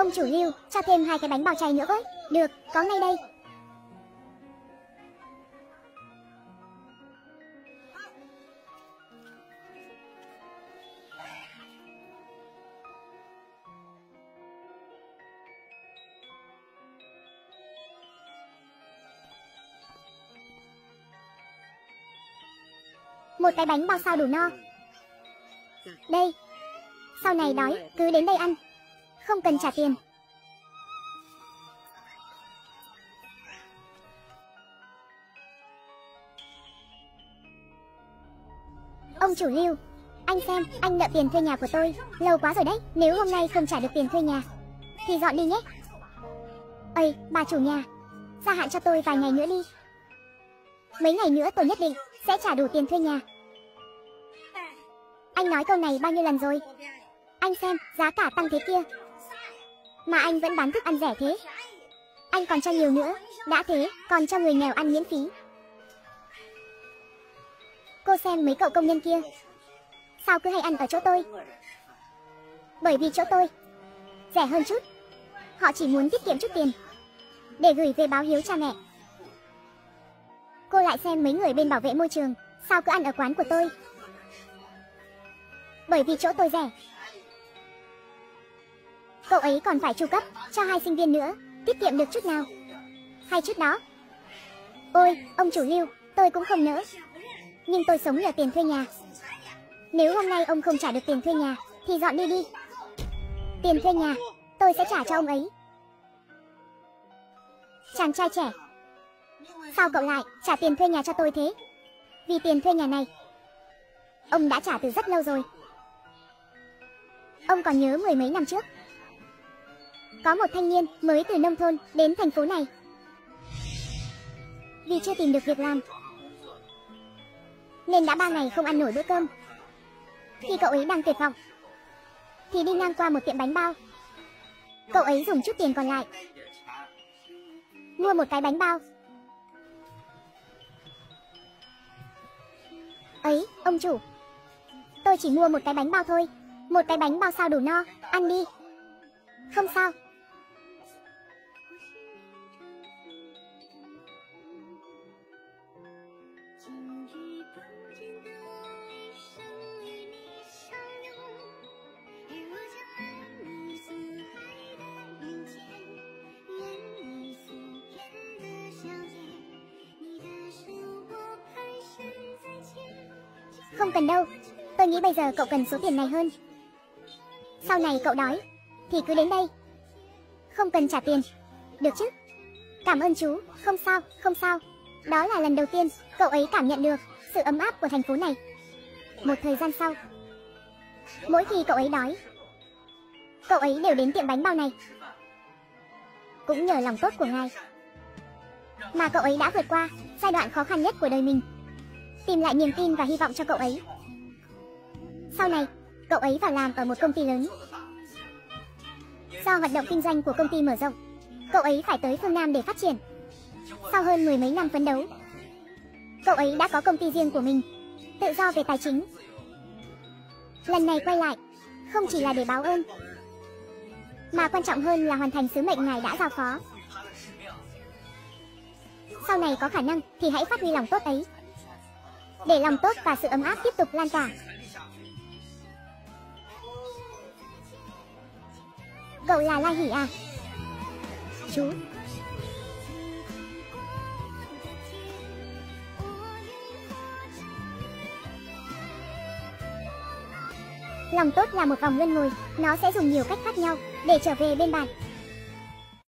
Ông chủ lưu, cho thêm hai cái bánh bao chay nữa với. Được, có ngay đây. Một cái bánh bao sao đủ no. Đây. Sau này đói, cứ đến đây ăn. Không cần trả tiền. Ông chủ lưu, anh xem, anh nợ tiền thuê nhà của tôi, lâu quá rồi đấy, nếu hôm nay không trả được tiền thuê nhà, thì dọn đi nhé. Ây, bà chủ nhà, gia hạn cho tôi vài ngày nữa đi. Mấy ngày nữa tôi nhất định sẽ trả đủ tiền thuê nhà. Anh nói câu này bao nhiêu lần rồi? Anh xem, giá cả tăng thế kia. Mà anh vẫn bán thức ăn rẻ thế. Anh còn cho nhiều nữa, đã thế, còn cho người nghèo ăn miễn phí. Cô xem mấy cậu công nhân kia. Sao cứ hay ăn ở chỗ tôi? Bởi vì chỗ tôi rẻ hơn chút. Họ chỉ muốn tiết kiệm chút tiền để gửi về báo hiếu cha mẹ. Cô lại xem mấy người bên bảo vệ môi trường, sao cứ ăn ở quán của tôi? Bởi vì chỗ tôi rẻ. Cậu ấy còn phải chu cấp cho hai sinh viên nữa, tiết kiệm được chút nào. Hay chút đó. Ôi, ông chủ lưu, tôi cũng không nỡ. Nhưng tôi sống nhờ tiền thuê nhà. Nếu hôm nay ông không trả được tiền thuê nhà, thì dọn đi đi. Tiền thuê nhà, tôi sẽ trả cho ông ấy. Chàng trai trẻ, sao cậu lại trả tiền thuê nhà cho tôi thế? Vì tiền thuê nhà này, ông đã trả từ rất lâu rồi. Ông còn nhớ mười mấy năm trước, có một thanh niên mới từ nông thôn đến thành phố này. Vì chưa tìm được việc làm, nên đã ba ngày không ăn nổi bữa cơm. Khi cậu ấy đang tuyệt vọng, thì đi ngang qua một tiệm bánh bao. Cậu ấy dùng chút tiền còn lại, mua một cái bánh bao. Ấy, ông chủ, tôi chỉ mua một cái bánh bao thôi. Một cái bánh bao sao đủ no, ăn đi. Không sao. Không cần đâu, tôi nghĩ bây giờ cậu cần số tiền này hơn. Sau này cậu đói, thì cứ đến đây. Không cần trả tiền, được chứ? Cảm ơn chú, không sao, không sao. Đó là lần đầu tiên cậu ấy cảm nhận được sự ấm áp của thành phố này. Một thời gian sau, mỗi khi cậu ấy đói, cậu ấy đều đến tiệm bánh bao này. Cũng nhờ lòng tốt của ngài, mà cậu ấy đã vượt qua giai đoạn khó khăn nhất của đời mình tìm lại niềm tin và hy vọng cho cậu ấy. Sau này, cậu ấy vào làm ở một công ty lớn. Do hoạt động kinh doanh của công ty mở rộng, cậu ấy phải tới phương Nam để phát triển. Sau hơn mười mấy năm phấn đấu, cậu ấy đã có công ty riêng của mình, tự do về tài chính. Lần này quay lại, không chỉ là để báo ơn, mà quan trọng hơn là hoàn thành sứ mệnh ngài đã giao phó. Sau này có khả năng thì hãy phát huy lòng tốt ấy để lòng tốt và sự ấm áp tiếp tục lan tỏa. Cậu là La Hỷ à? Chú. Lòng tốt là một vòng luân hồi, nó sẽ dùng nhiều cách khác nhau để trở về bên bạn.